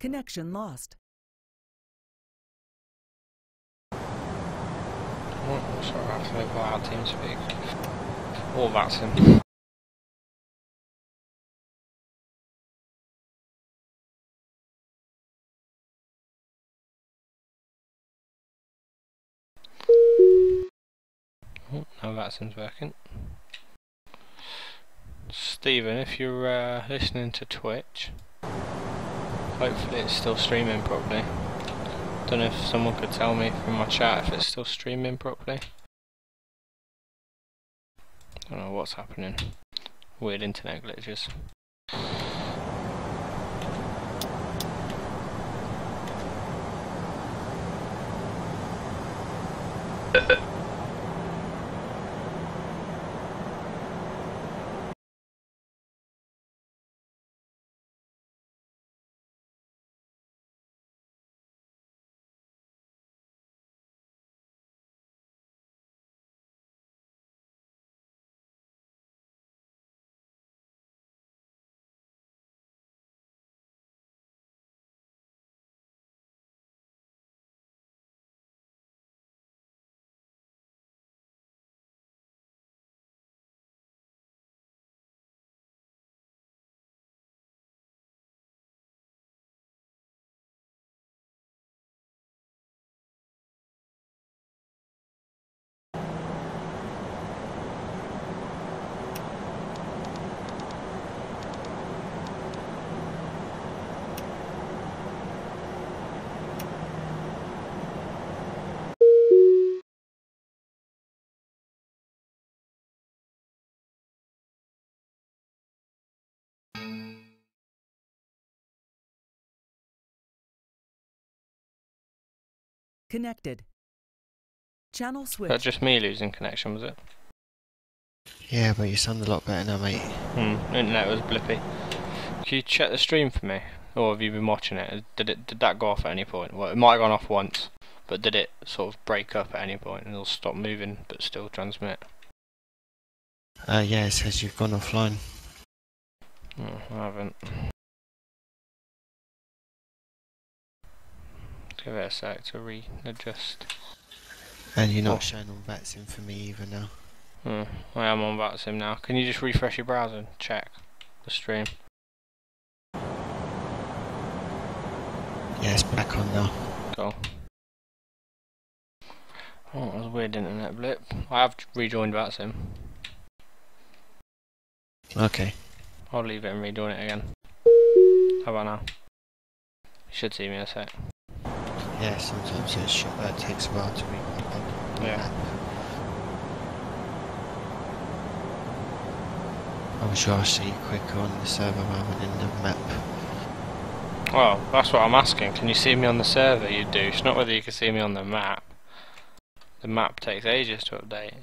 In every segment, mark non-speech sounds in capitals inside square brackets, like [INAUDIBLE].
Connection lost. Oh, sorry, I have to move our TeamSpeak. Or that's him. Oh, now Vatsim's working. Stephen, if you're uh, listening to Twitch, hopefully it's still streaming properly. Don't know if someone could tell me from my chat if it's still streaming properly. Don't know what's happening. Weird internet glitches. [LAUGHS] Connected. Channel Is that switch. just me losing connection, was it? Yeah, but you sound a lot better now, mate. Hmm, internet was blippy. Can you check the stream for me? Or have you been watching it? Did it did that go off at any point? Well, it might have gone off once, but did it sort of break up at any point and it'll stop moving but still transmit? Uh, yeah, it says you've gone offline. Oh, I haven't. Give it a sec to readjust. And you're not Oh. showing on Vatsim for me either now. Hmm, I am on Vatsim now. Can you just refresh your browser and check the stream? Yeah, it's back on now. Cool. Oh, that was a weird internet blip. I have rejoined Vatsim. Okay. I'll leave it and rejoin it again. How about now? You should see me in a sec. Yeah, sometimes it sh- uh, takes a while to read. Yeah. I'm sure I'll see you quicker on the server rather than the map. Well, that's what I'm asking. Can you see me on the server, you douche? Not whether you can see me on the map. The map takes ages to update.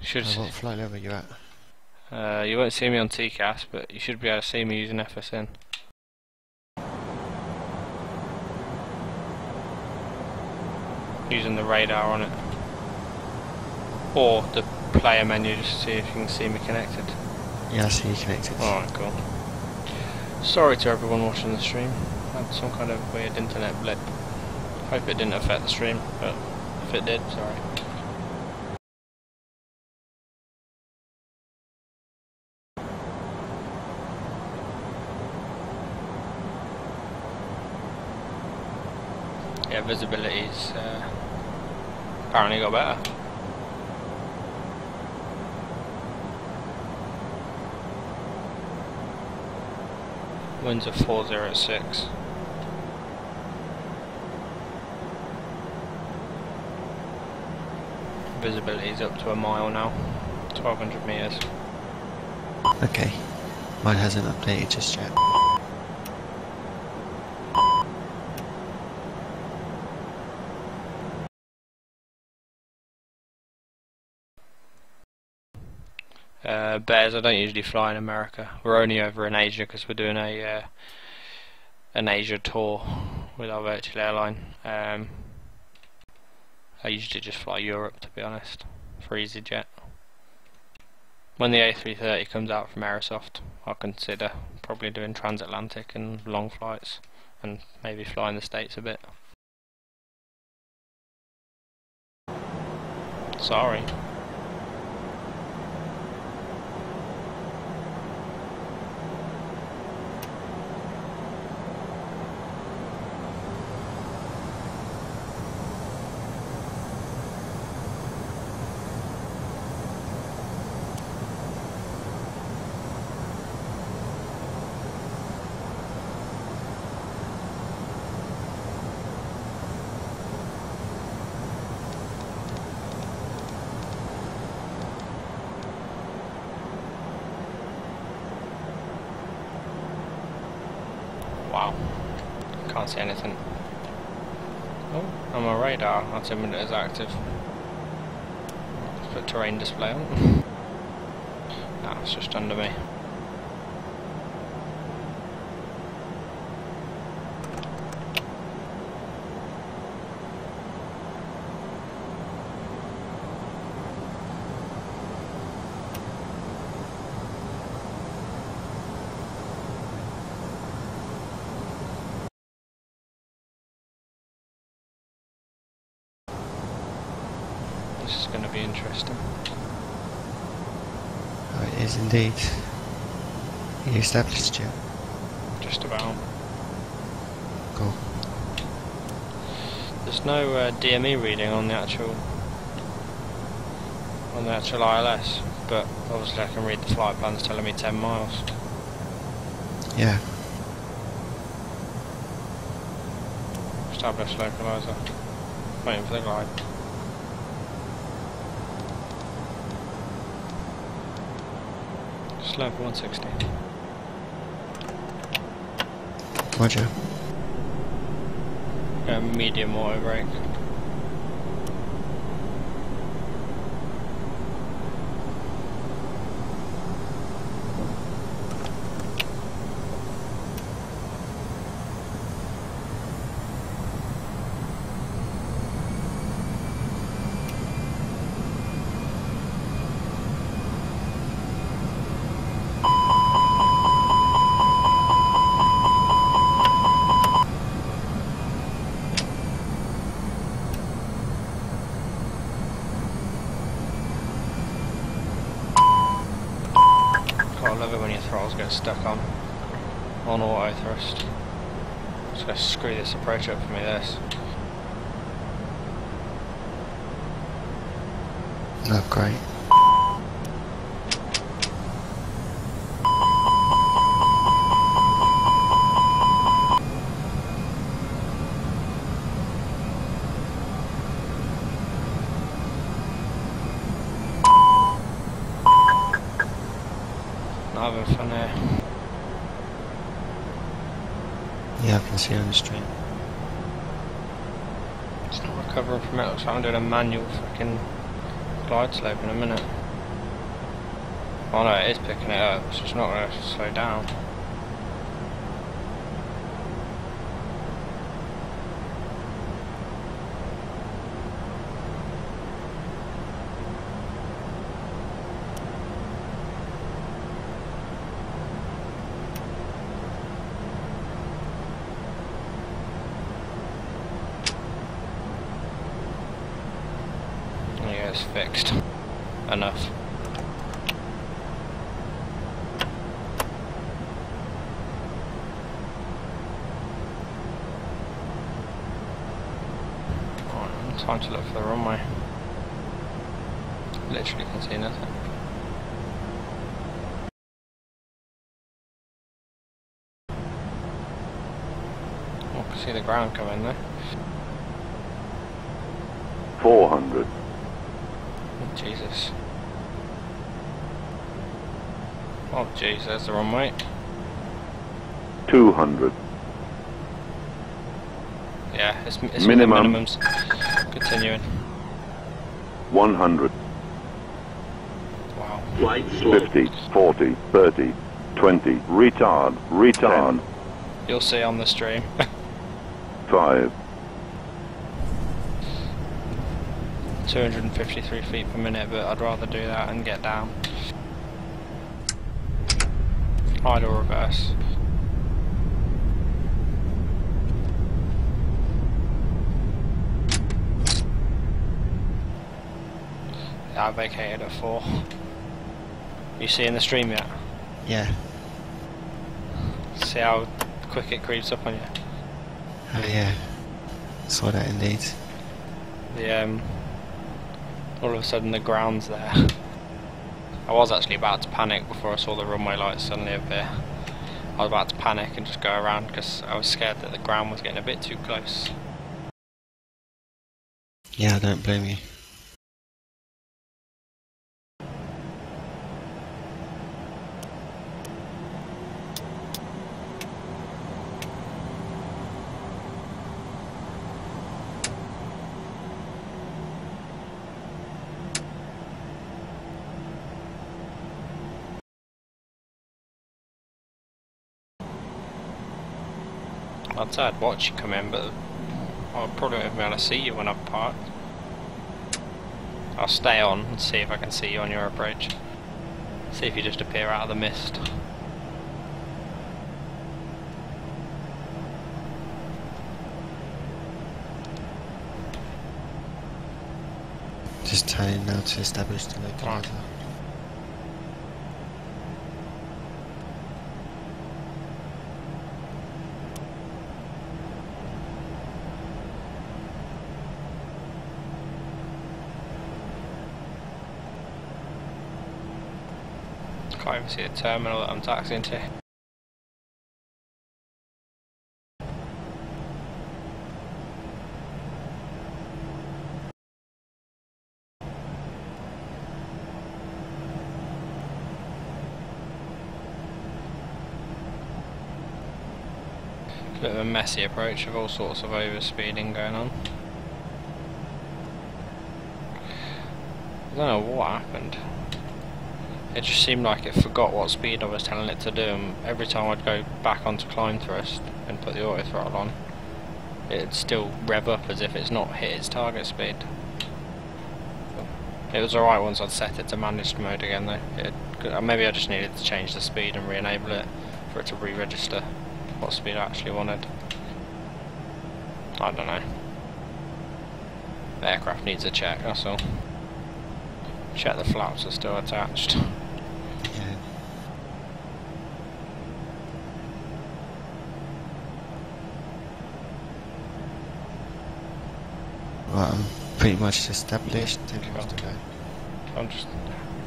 Should Uh, what flight level are you at? uh, you won't see me on TCAS, but you should be able to see me using FSInn. Using the radar on it. Or the player menu just to see if you can see me connected. Yeah, I see you connected. Alright, cool. Sorry to everyone watching the stream. I had some kind of weird internet blip. Hope it didn't affect the stream, but if it did, sorry. Yeah, visibility's uh, apparently got better. Winds of 406. Visibility is up to a mile now, 1200 meters. Okay. Mine hasn't updated just yet. Uh, bears, I don't usually fly in America. We're only over in Asia because we're doing a uh, an Asia tour with our virtual airline. Um, I usually just fly Europe, to be honest, for EasyJet. When the A330 comes out from Aerosoft, I'll consider probably doing transatlantic and long flights, and maybe flying the states a bit. Sorry. Wow. Can't see anything. Oh, on my radar, altimeter is active. Let's put terrain display on. [LAUGHS] It's just under me. This is going to be interesting. Oh, it is indeed. You established yet? Just about. Cool. There's no uh, DME reading on the actual on the actual ILS, but obviously I can read the flight plans telling me 10 miles. Yeah. Establish localizer. Waiting for the glide. Slope 160. Roger. Uh, medium auto brake. God, I love it throttles get stuck on on auto thrust. It's gonna screw this approach up for me. This. Oh, great. Yeah, I can see on the stream. It's not recovering from it. Looks like I'm doing a manual fucking glide slope in a minute. Oh no, it is picking it up. So it's not gonna slow down. It's fixed. Enough. Time to look for the runway. Literally can see nothing. Oh, I can see the ground coming there. 400, Oh, Jesus. Oh, jeez, that's the wrong way. 200, Yeah, it's, it's Minimum. minimums. Continuing. 100, Wow. 50, 40, 30, 20, retard, retard, You'll see on the stream. [LAUGHS] 5, 253 feet per minute, but I'd rather do that and get down. Idle reverse. I vacated at 4. You see in the stream yet? Yeah. See how quick it creeps up on you? Oh yeah. Saw that indeed. The, um, all of a sudden the ground's there. I was actually about to panic before I saw the runway lights suddenly appear. I was about to panic and just go around because I was scared that the ground was getting a bit too close. Yeah, don't blame you. I'd say I'd watch you come in, but I probably won't be able to see you when I've parked. I'll stay on and see if I can see you on your approach. See if you just appear out of the mist. Just turning now to establish the localizer. Can't even see the terminal that I'm taxiing to. A bit of a messy approach with all sorts of overspeeding going on. I don't know what happened. It just seemed like it forgot what speed I was telling it to do and every time I'd go back onto climb thrust and put the auto throttle on it'd still rev up as if it's not hit its target speed. It was alright once I'd set it to managed mode again though. It, uh, maybe I just needed to change the speed and re-enable it for it to re-register what speed I actually wanted. I don't know. The aircraft needs a check, that's all. Check the flaps are still attached. Yeah. I'm pretty much established. To. I'm just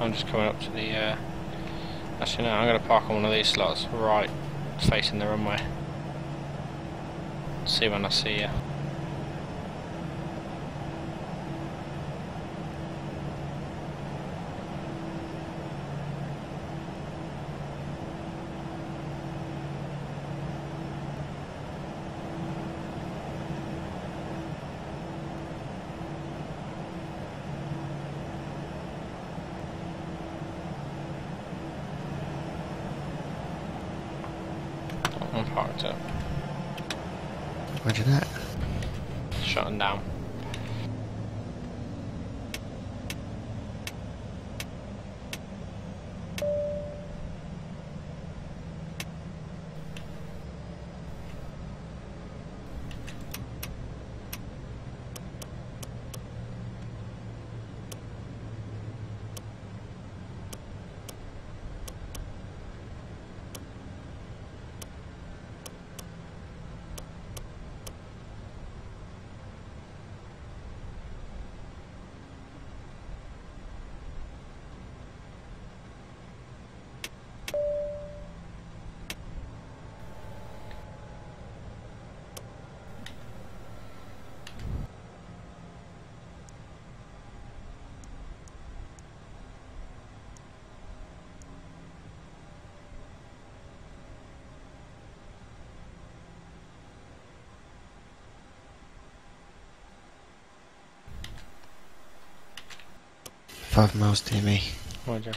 I'm just coming up to the uh actually no, I'm gonna park on one of these slots right facing the runway. See when I see you. I'm parked up. Roger that. Shutting down. Five miles to me. Roger.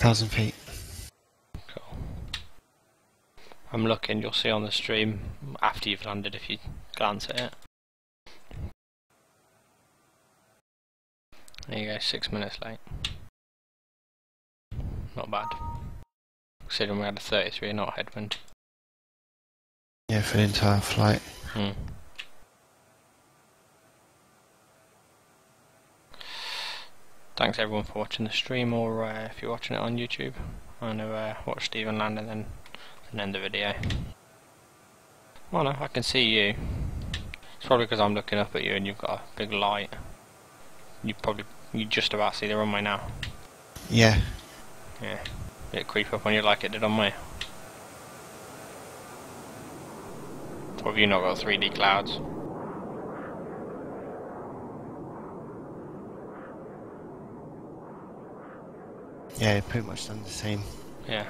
Thousand feet. Cool. I'm looking, you'll see on the stream after you've landed if you glance at it. There you go, six minutes late. Not bad. Considering we had a 33 knot headwind. Yeah, for the entire flight. Hmm. Thanks everyone for watching the stream, or uh, if you're watching it on YouTube, I know uh, watch Stephen land and then and end the video. Well, no, I can see you. It's probably because I'm looking up at you and you've got a big light. You probably you just about see the runway now. Yeah. Yeah, it creep up on you like it did on me. Or have you not got 3D clouds? Yeah, pretty much done the same. Yeah.